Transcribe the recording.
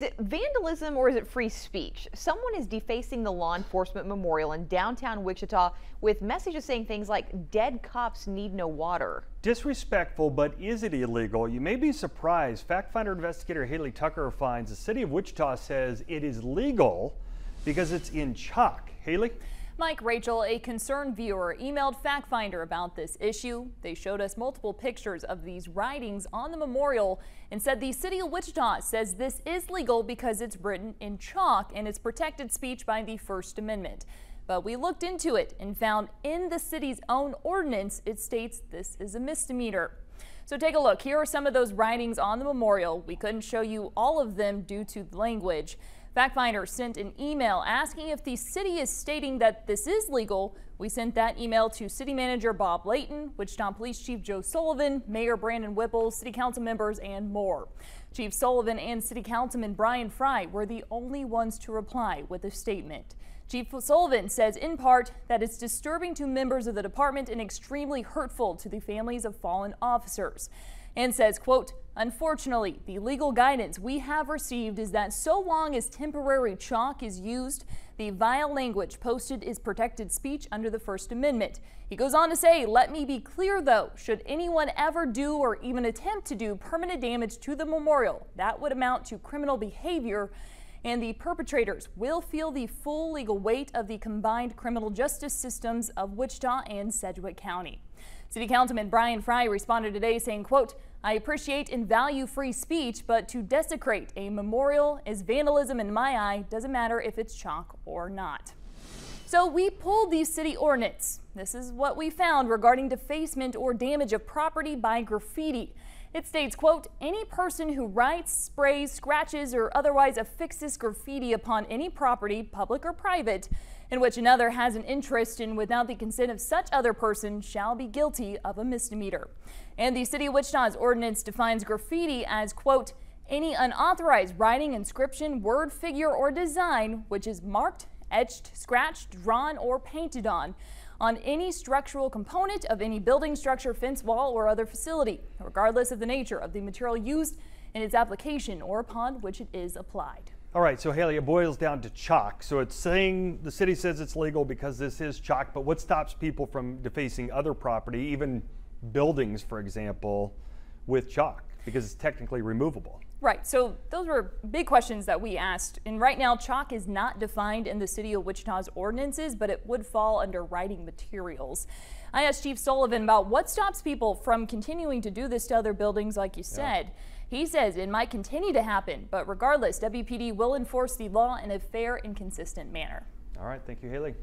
Is it vandalism or is it free speech? Someone is defacing the law enforcement memorial in downtown Wichita with messages saying things like dead cops need no water. Disrespectful, but is it illegal? You may be surprised. FactFinder investigator Haley Tucker finds the city of Wichita says it is legal because it's in chalk. Haley? Mike Rachel, a concerned viewer, emailed FactFinder about this issue. They showed us multiple pictures of these writings on the memorial and said the city of Wichita says this is legal because it's written in chalk and it's protected speech by the First Amendment. But we looked into it and found in the city's own ordinance it states this is a misdemeanor. So take a look. Here are some of those writings on the memorial. We couldn't show you all of them due to the language. FactFinder sent an email asking if the city is stating that this is legal. We sent that email to City Manager Bob Layton, Wichita Police Chief Joe Sullivan, Mayor Brandon Whipple, City Council members, and more. Chief Sullivan and City Councilman Bryan Frye were the only ones to reply with a statement. Chief Sullivan says in part that it's disturbing to members of the department and extremely hurtful to the families of fallen officers and says, quote, unfortunately, the legal guidance we have received is that so long as temporary chalk is used, the vile language posted is protected speech under the First Amendment. He goes on to say, let me be clear though, should anyone ever do or even attempt to do permanent damage to the memorial, that would amount to criminal behavior and the perpetrators will feel the full legal weight of the combined criminal justice systems of Wichita and Sedgwick County. City Councilman Bryan Frye responded today saying, quote, I appreciate and value free speech, but to desecrate a memorial is vandalism in my eye, doesn't matter if it's chalk or not. So we pulled the city ordinance. This is what we found regarding defacement or damage of property by graffiti. It states, quote, any person who writes, sprays, scratches, or otherwise affixes graffiti upon any property, public or private, in which another has an interest in without the consent of such other person shall be guilty of a misdemeanor. And the city of Wichita's ordinance defines graffiti as, quote, any unauthorized writing, inscription, word, figure, or design which is marked, etched, scratched, drawn, or painted on on any structural component of any building, structure, fence, wall, or other facility, regardless of the nature of the material used in its application or upon which it is applied. All right, so Haley, it boils down to chalk. So it's saying the city says it's legal because this is chalk, but what stops people from defacing other property, even buildings, for example, with chalk? Because it's technically removable. Right. So those were big questions that we asked. And right now, chalk is not defined in the city of Wichita's ordinances, but it would fall under writing materials. I asked Chief Sullivan about what stops people from continuing to do this to other buildings, like you said. Yeah. He says it might continue to happen, but regardless, WPD will enforce the law in a fair and consistent manner. All right. Thank you, Haley.